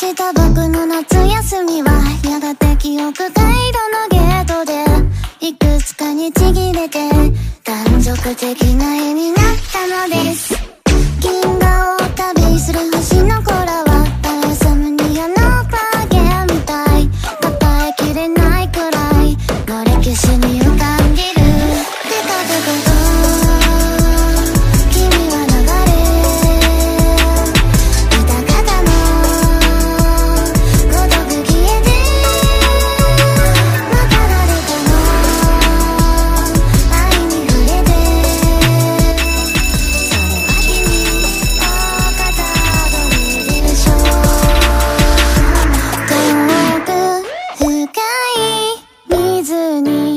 した僕の夏休みはやがて記憶回路のゲートでいくつかにちぎれて断続的な意味が need